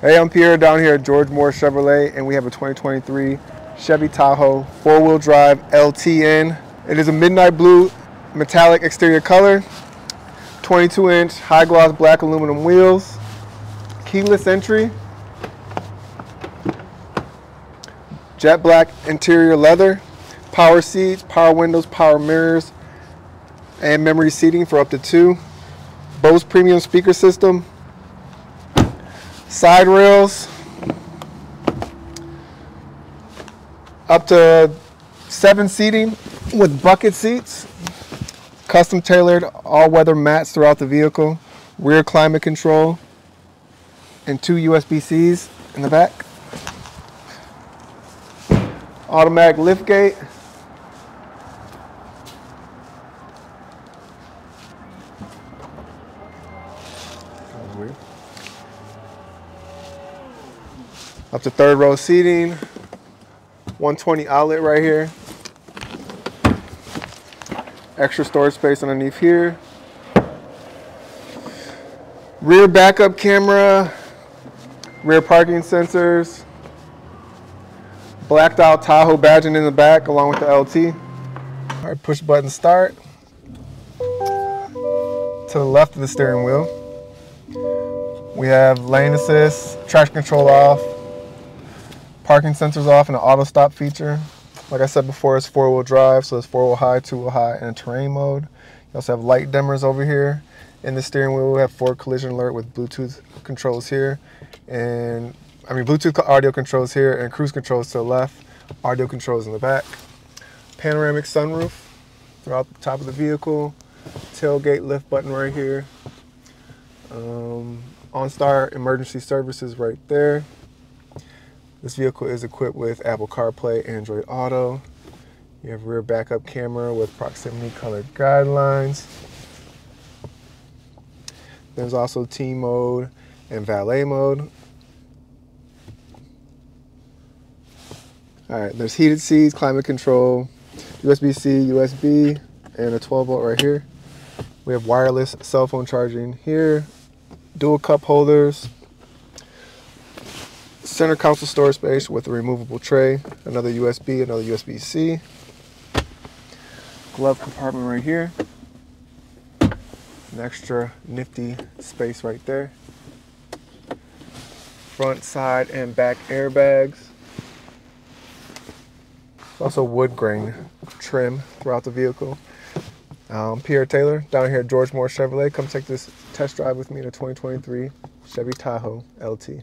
Hey, I'm Pierre down here at George Moore Chevrolet, and we have a 2023 Chevy Tahoe four-wheel drive LTN. It is a midnight blue metallic exterior color, 22-inch high gloss black aluminum wheels, keyless entry, jet black interior leather, power seats, power windows, power mirrors, and memory seating for up to two. Bose premium speaker system, side rails, up to seven seating with bucket seats, custom tailored all-weather mats throughout the vehicle, rear climate control, and two USB-Cs in the back. Automatic lift gate. Up to third row seating. 120 outlet right here. Extra storage space underneath here. Rear backup camera. Rear parking sensors. Blacked out Tahoe badging in the back along with the LT. All right, push button start. To the left of the steering wheel. We have lane assist, traction control off, parking sensors off and an auto stop feature. Like I said before, it's four wheel drive, so it's four wheel high, two wheel high, and terrain mode. You also have light dimmers over here. In the steering wheel, we have forward collision alert with Bluetooth controls here. And I mean, Bluetooth audio controls here and cruise controls to the left, audio controls in the back. Panoramic sunroof throughout the top of the vehicle. Tailgate lift button right here. Um, OnStar emergency services right there. This vehicle is equipped with Apple CarPlay, Android Auto. You have rear backup camera with proximity color guidelines. There's also T mode and valet mode. All right, there's heated seats, climate control, USB-C, USB, and a 12 volt right here. We have wireless cell phone charging here, dual cup holders, center console storage space with a removable tray, another USB, another USB-C, glove compartment right here, an extra nifty space right there, front, side, and back airbags, also wood grain trim throughout the vehicle. Um, Pierre Taylor down here at George Moore Chevrolet. Come take this test drive with me in a 2023 Chevy Tahoe LT.